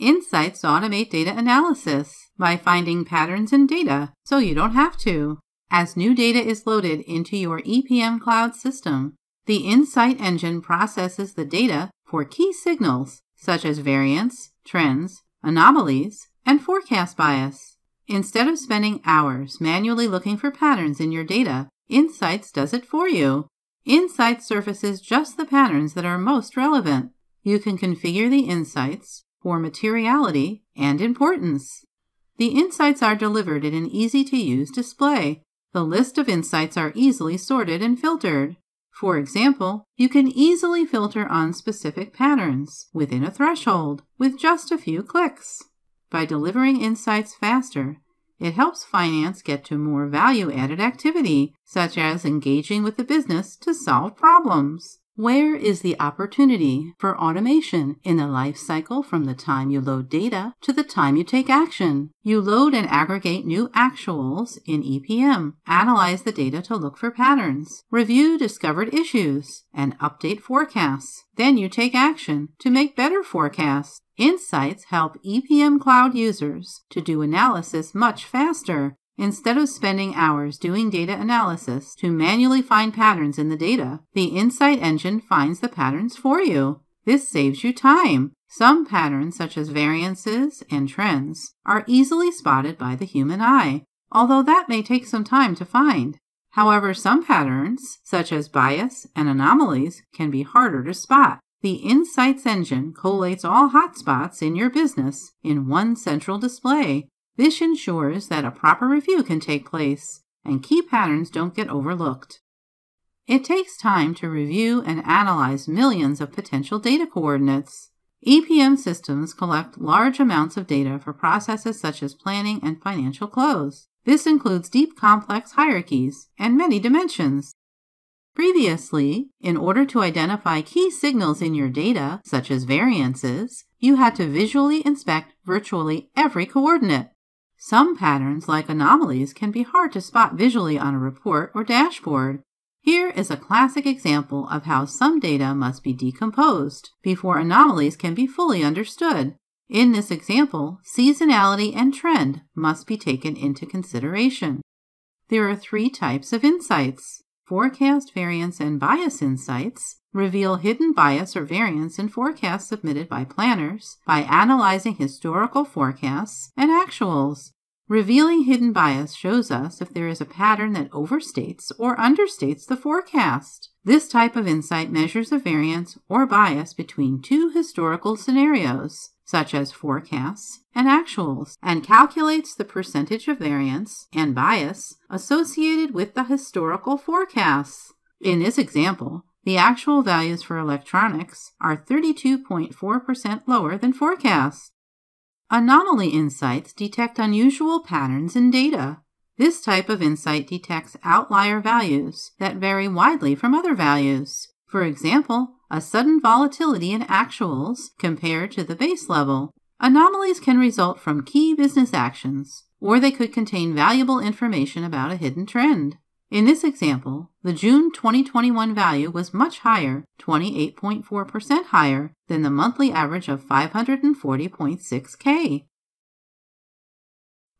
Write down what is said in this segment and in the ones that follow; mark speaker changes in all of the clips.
Speaker 1: Insights automate data analysis by finding patterns in data so you don't have to. As new data is loaded into your EPM cloud system, the Insight engine processes the data for key signals such as variance, trends, anomalies, and forecast bias. Instead of spending hours manually looking for patterns in your data, Insights does it for you. Insights surfaces just the patterns that are most relevant. You can configure the insights for materiality and importance. The insights are delivered in an easy to use display. The list of insights are easily sorted and filtered. For example, you can easily filter on specific patterns within a threshold with just a few clicks. By delivering insights faster, it helps finance get to more value added activity, such as engaging with the business to solve problems. Where is the opportunity for automation in the life cycle from the time you load data to the time you take action? You load and aggregate new actuals in EPM, analyze the data to look for patterns, review discovered issues, and update forecasts. Then you take action to make better forecasts. Insights help EPM Cloud users to do analysis much faster Instead of spending hours doing data analysis to manually find patterns in the data, the Insight engine finds the patterns for you. This saves you time. Some patterns, such as variances and trends, are easily spotted by the human eye, although that may take some time to find. However, some patterns, such as bias and anomalies, can be harder to spot. The Insights engine collates all hotspots in your business in one central display this ensures that a proper review can take place and key patterns don't get overlooked. It takes time to review and analyze millions of potential data coordinates. EPM systems collect large amounts of data for processes such as planning and financial close. This includes deep complex hierarchies and many dimensions. Previously, in order to identify key signals in your data, such as variances, you had to visually inspect virtually every coordinate. Some patterns, like anomalies, can be hard to spot visually on a report or dashboard. Here is a classic example of how some data must be decomposed before anomalies can be fully understood. In this example, seasonality and trend must be taken into consideration. There are three types of insights. Forecast variance and bias insights reveal hidden bias or variance in forecasts submitted by planners by analyzing historical forecasts and actuals. Revealing hidden bias shows us if there is a pattern that overstates or understates the forecast. This type of insight measures a variance or bias between two historical scenarios, such as forecasts and actuals, and calculates the percentage of variance and bias associated with the historical forecasts. In this example, the actual values for electronics are 32.4% lower than forecast. Anomaly insights detect unusual patterns in data. This type of insight detects outlier values that vary widely from other values. For example, a sudden volatility in actuals compared to the base level. Anomalies can result from key business actions, or they could contain valuable information about a hidden trend. In this example, the June 2021 value was much higher, 28.4% higher, than the monthly average of 540.6K.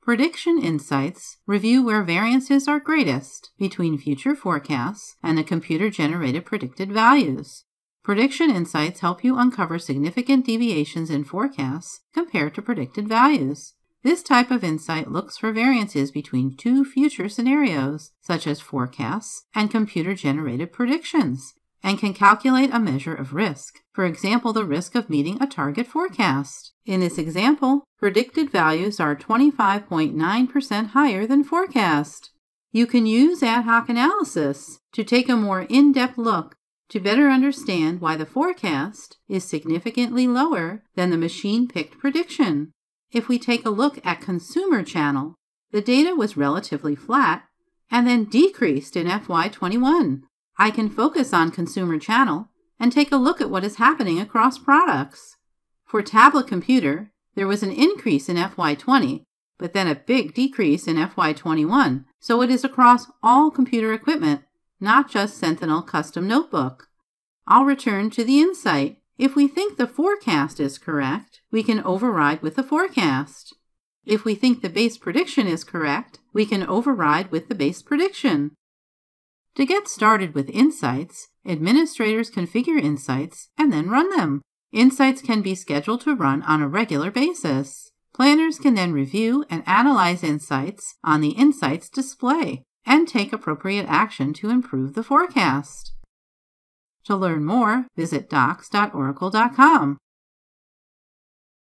Speaker 1: Prediction Insights review where variances are greatest between future forecasts and the computer generated predicted values. Prediction Insights help you uncover significant deviations in forecasts compared to predicted values. This type of insight looks for variances between two future scenarios, such as forecasts and computer generated predictions, and can calculate a measure of risk, for example, the risk of meeting a target forecast. In this example, predicted values are 25.9% higher than forecast. You can use ad hoc analysis to take a more in depth look to better understand why the forecast is significantly lower than the machine picked prediction. If we take a look at consumer channel, the data was relatively flat and then decreased in FY21. I can focus on consumer channel and take a look at what is happening across products. For tablet computer, there was an increase in FY20, but then a big decrease in FY21, so it is across all computer equipment, not just Sentinel Custom Notebook. I'll return to the insight If we think the forecast is correct, we can override with the forecast. If we think the base prediction is correct, we can override with the base prediction. To get started with Insights, administrators configure Insights and then run them. Insights can be scheduled to run on a regular basis. Planners can then review and analyze insights on the Insights display and take appropriate action to improve the forecast. To learn more, visit docs.oracle.com.